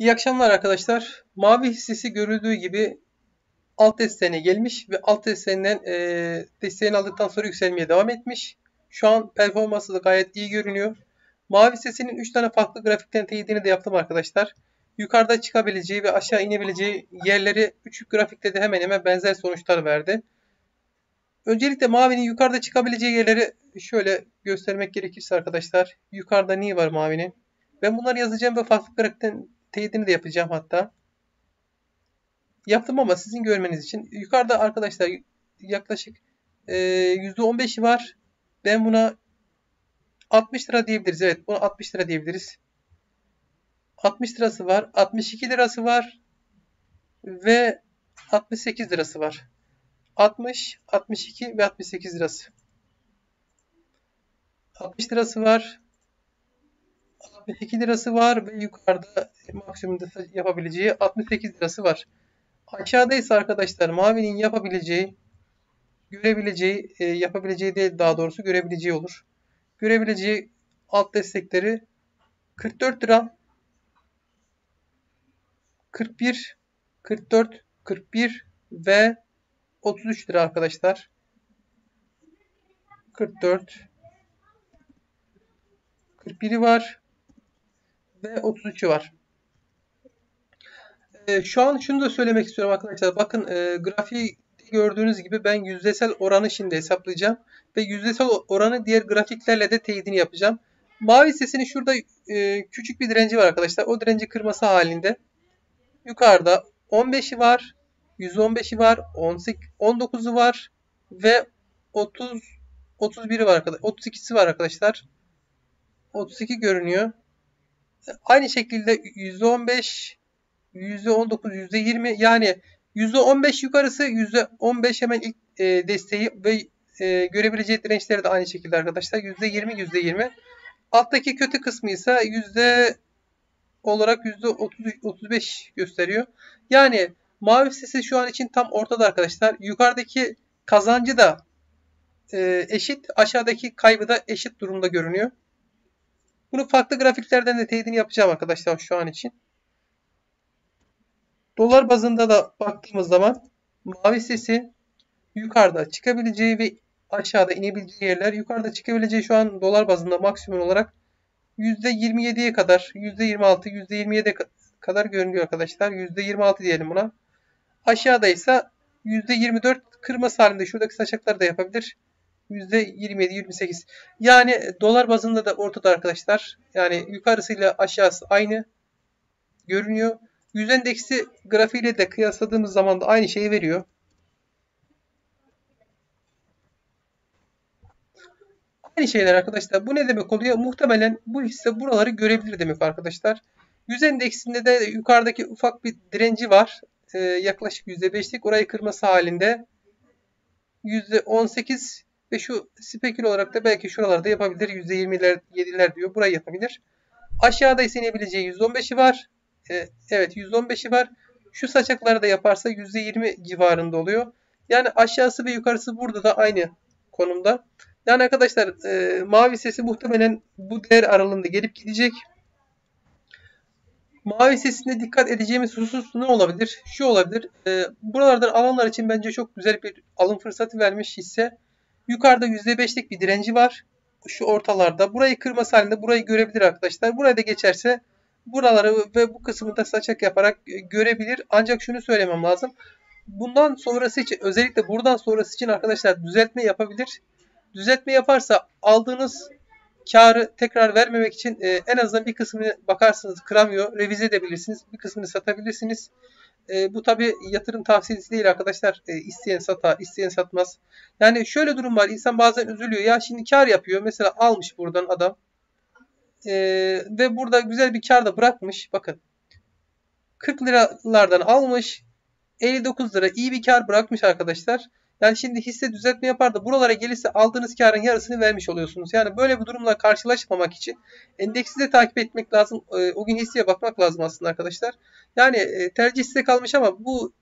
İyi akşamlar arkadaşlar. Mavi hissesi görüldüğü gibi alt desteğine gelmiş ve alt desteğinden e, desteğini aldıktan sonra yükselmeye devam etmiş. Şu an performansı da gayet iyi görünüyor. Mavi hissesinin 3 tane farklı grafikten teyidini de yaptım arkadaşlar. Yukarıda çıkabileceği ve aşağı inebileceği yerleri 3 grafikte de hemen hemen benzer sonuçlar verdi. Öncelikle mavinin yukarıda çıkabileceği yerleri şöyle göstermek gerekirse arkadaşlar. Yukarıda niye var mavinin? Ben bunları yazacağım ve farklı grafikten teyidini de yapacağım hatta. Yaptım ama sizin görmeniz için. Yukarıda arkadaşlar yaklaşık e, %15'i var. Ben buna 60 lira diyebiliriz. Evet buna 60 lira diyebiliriz. 60 lirası var. 62 lirası var. Ve 68 lirası var. 60, 62 ve 68 lirası. 60 lirası var. 62 lirası var ve yukarıda maksimumda yapabileceği 68 lirası var. Aşağıda ise arkadaşlar mavinin yapabileceği, görebileceği, e, yapabileceği değil daha doğrusu görebileceği olur. Görebileceği alt destekleri 44 lira, 41, 44, 41 ve 33 lira arkadaşlar. 44, 41'i var ve 33'ü var. E, şu an şunu da söylemek istiyorum arkadaşlar. Bakın e, grafiği gördüğünüz gibi ben yüzdesel oranı şimdi hesaplayacağım. Ve yüzdesel oranı diğer grafiklerle de teyidini yapacağım. Mavi sesinin şurada e, küçük bir direnci var arkadaşlar. O direnci kırması halinde. Yukarıda 15'i var. 115'i var. 18, 19'u var. Ve 30 31'i var arkadaşlar. 32'si var arkadaşlar. 32 görünüyor. Aynı şekilde %15, %19, %20 yani %15 yukarısı %15 hemen ilk e, desteği ve e, görebileceği dirençleri de aynı şekilde arkadaşlar. %20, %20. Alttaki kötü kısmı ise yüzde olarak %30, 35 gösteriyor. Yani mavi sesi şu an için tam ortada arkadaşlar. Yukarıdaki kazancı da e, eşit, aşağıdaki kaybı da eşit durumda görünüyor. Bunu farklı grafiklerden de teyidini yapacağım arkadaşlar şu an için. Dolar bazında da baktığımız zaman mavi sesi yukarıda çıkabileceği ve aşağıda inebileceği yerler yukarıda çıkabileceği şu an dolar bazında maksimum olarak %27'ye kadar %26 %27'ye kadar görünüyor arkadaşlar. %26 diyelim buna. Aşağıda ise %24 kırması halinde şuradaki saçakları da yapabilir. %27-28. Yani dolar bazında da ortada arkadaşlar. Yani yukarısıyla aşağısı aynı görünüyor. Yüz endeksi grafiğiyle de kıyasladığımız zaman da aynı şeyi veriyor. Aynı şeyler arkadaşlar. Bu ne demek oluyor? Muhtemelen bu hisse buraları görebilir demek arkadaşlar. Yüz endeksinde de yukarıdaki ufak bir direnci var. Ee, yaklaşık %5'lik. Orayı kırması halinde %18 ve şu spekül olarak da belki şuralarda yapabilir. %20'ler 7'ler diyor. Burayı yapabilir. Aşağıda ise inebileceği %15'i var. Ee, evet %15'i var. Şu saçakları da yaparsa %20 civarında oluyor. Yani aşağısı ve yukarısı burada da aynı konumda. Yani arkadaşlar e, mavi sesi muhtemelen bu değer aralığında gelip gidecek. Mavi sesinde dikkat edeceğimiz husus ne olabilir? Şu olabilir. E, buralardan alanlar için bence çok güzel bir alım fırsatı vermiş hisse. Yukarıda %5'lik bir direnci var. Şu ortalarda. Burayı kırması halinde burayı görebilir arkadaşlar. Buraya da geçerse buraları ve bu kısmı da saçak yaparak görebilir. Ancak şunu söylemem lazım. Bundan sonrası için özellikle buradan sonrası için arkadaşlar düzeltme yapabilir. Düzeltme yaparsa aldığınız karı tekrar vermemek için e, en azından bir kısmını bakarsınız kıramıyor. Revize edebilirsiniz. Bir kısmını satabilirsiniz. E, bu tabi yatırım tavsiyesi değil arkadaşlar. E, isteyen satar, isteyen satmaz. Yani şöyle durum var. İnsan bazen üzülüyor. Ya şimdi kar yapıyor. Mesela almış buradan adam. E, ve burada güzel bir kar da bırakmış. Bakın. 40 liralardan almış. 59 lira iyi bir kar bırakmış arkadaşlar. Yani şimdi hisse düzeltme yapar da buralara gelirse aldığınız karın yarısını vermiş oluyorsunuz. Yani böyle bir durumla karşılaşmamak için endeksi de takip etmek lazım. E, o gün hisseye bakmak lazım aslında arkadaşlar. Yani e, tercih size kalmış ama bu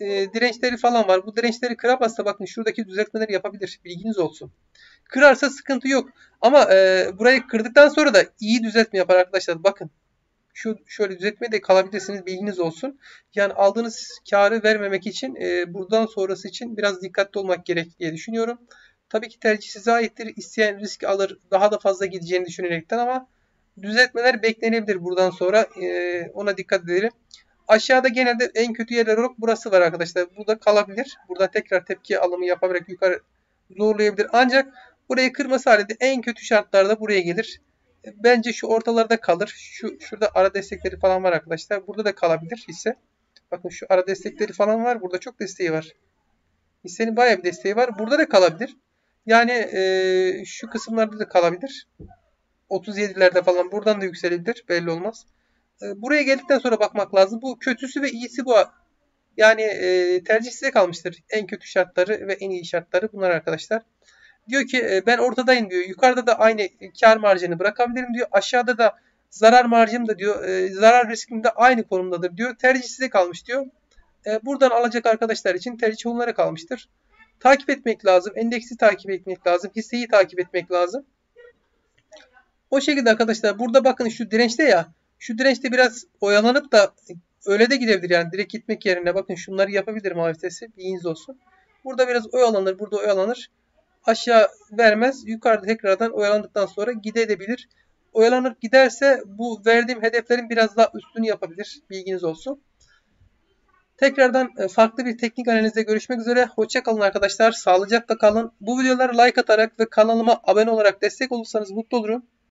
e, dirençleri falan var. Bu dirençleri kıramazsa bakın şuradaki düzeltmeleri yapabilir. Bilginiz olsun. Kırarsa sıkıntı yok. Ama e, burayı kırdıktan sonra da iyi düzeltme yapar arkadaşlar. Bakın. Şu şöyle düzeltmeye de kalabilirsiniz bilginiz olsun. Yani aldığınız karı vermemek için e, buradan sonrası için biraz dikkatli olmak gerek diye düşünüyorum. Tabii ki tercih size aittir. İsteyen risk alır daha da fazla gideceğini düşünerekten ama düzeltmeler beklenebilir buradan sonra. E, ona dikkat edelim. Aşağıda genelde en kötü yerler olarak burası var arkadaşlar. Burada kalabilir. Burada tekrar tepki alımı yaparak yukarı zorlayabilir. Ancak burayı kırması halinde en kötü şartlarda buraya gelir. Bence şu ortalarda kalır. Şu şurada ara destekleri falan var arkadaşlar. Burada da kalabilir hisse. Bakın şu ara destekleri falan var. Burada çok desteği var. Hissenin bayağı bir desteği var. Burada da kalabilir. Yani e, şu kısımlarda da kalabilir. 37'lerde falan buradan da yükselebilir. Belli olmaz. E, buraya geldikten sonra bakmak lazım. Bu kötüsü ve iyisi bu. Yani e, tercih size kalmıştır. En kötü şartları ve en iyi şartları bunlar arkadaşlar. Diyor ki e, ben ortadayım diyor. Yukarıda da aynı kar marjını bırakabilirim diyor. Aşağıda da zarar marjım da diyor. E, zarar riskim de aynı konumdadır diyor. Tercih size kalmış diyor. E, buradan alacak arkadaşlar için tercih onlara kalmıştır. Takip etmek lazım. Endeksi takip etmek lazım. Hisseyi takip etmek lazım. O şekilde arkadaşlar burada bakın şu dirençte ya. Şu dirençte biraz oyalanıp da öyle de gidebilir yani. Direkt gitmek yerine bakın şunları yapabilirim AFT'si. Bilginiz olsun. Burada biraz oyalanır. Burada oyalanır aşağı vermez. Yukarıda tekrardan oyalandıktan sonra gidebilir. Oyalanıp giderse bu verdiğim hedeflerin biraz daha üstünü yapabilir. Bilginiz olsun. Tekrardan e, farklı bir teknik analizde görüşmek üzere. Hoşça kalın arkadaşlar. Sağlıcakla kalın. Bu videoları like atarak ve kanalıma abone olarak destek olursanız mutlu olurum.